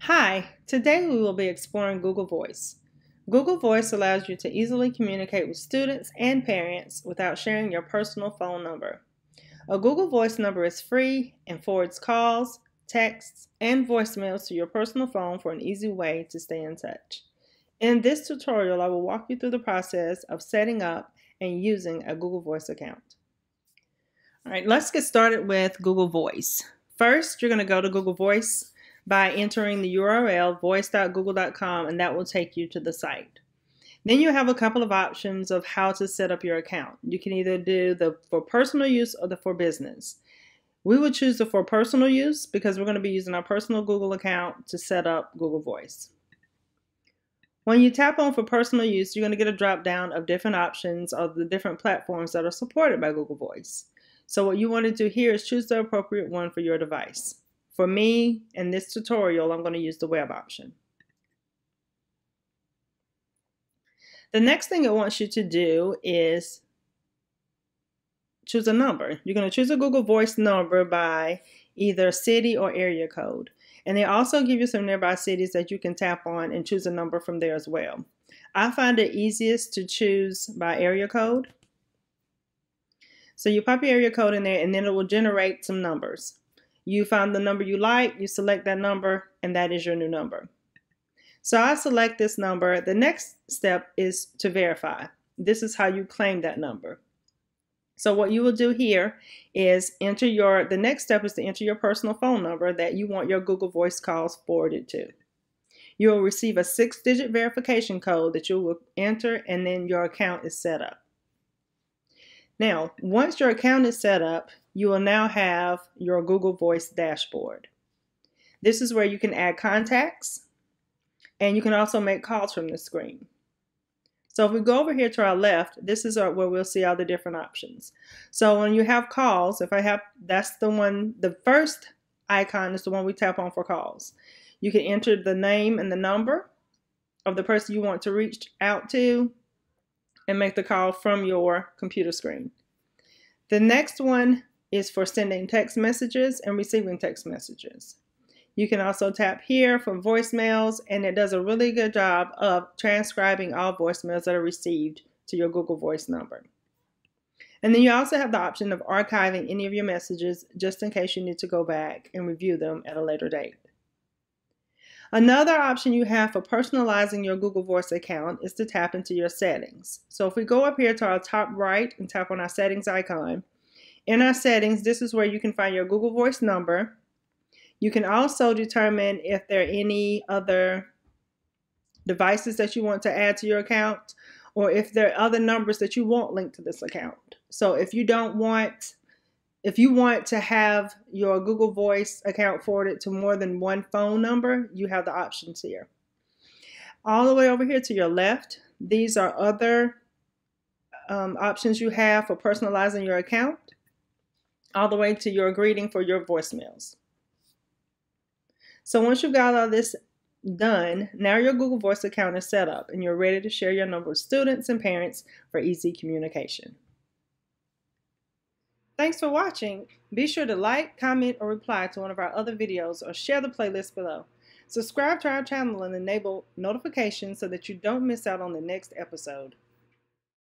Hi, today we will be exploring Google Voice. Google Voice allows you to easily communicate with students and parents without sharing your personal phone number. A Google Voice number is free and forwards calls, texts, and voicemails to your personal phone for an easy way to stay in touch. In this tutorial, I will walk you through the process of setting up and using a Google Voice account. All right, let's get started with Google Voice. First, you're going to go to Google Voice by entering the URL voice.google.com and that will take you to the site. Then you have a couple of options of how to set up your account. You can either do the for personal use or the for business. We will choose the for personal use because we're going to be using our personal Google account to set up Google Voice. When you tap on for personal use, you're going to get a drop down of different options of the different platforms that are supported by Google Voice. So what you want to do here is choose the appropriate one for your device. For me, in this tutorial, I'm going to use the web option. The next thing it wants you to do is choose a number. You're going to choose a Google Voice number by either city or area code. And they also give you some nearby cities that you can tap on and choose a number from there as well. I find it easiest to choose by area code. So you pop your area code in there and then it will generate some numbers. You find the number you like, you select that number, and that is your new number. So I select this number. The next step is to verify. This is how you claim that number. So what you will do here is enter your, the next step is to enter your personal phone number that you want your Google Voice calls forwarded to. You will receive a six digit verification code that you will enter and then your account is set up. Now, once your account is set up, you will now have your Google Voice dashboard. This is where you can add contacts and you can also make calls from the screen. So if we go over here to our left, this is where we'll see all the different options. So when you have calls, if I have, that's the one, the first icon is the one we tap on for calls. You can enter the name and the number of the person you want to reach out to and make the call from your computer screen. The next one is for sending text messages and receiving text messages. You can also tap here for voicemails, and it does a really good job of transcribing all voicemails that are received to your Google Voice number. And then you also have the option of archiving any of your messages just in case you need to go back and review them at a later date. Another option you have for personalizing your Google Voice account is to tap into your settings. So if we go up here to our top right and tap on our settings icon, in our settings, this is where you can find your Google Voice number. You can also determine if there are any other devices that you want to add to your account or if there are other numbers that you want linked to this account. So if you don't want if you want to have your Google Voice account forwarded to more than one phone number, you have the options here. All the way over here to your left, these are other um, options you have for personalizing your account all the way to your greeting for your voicemails. So once you've got all this done, now your Google Voice account is set up and you're ready to share your number with students and parents for easy communication. Thanks for watching. Be sure to like, comment, or reply to one of our other videos or share the playlist below. Subscribe to our channel and enable notifications so that you don't miss out on the next episode.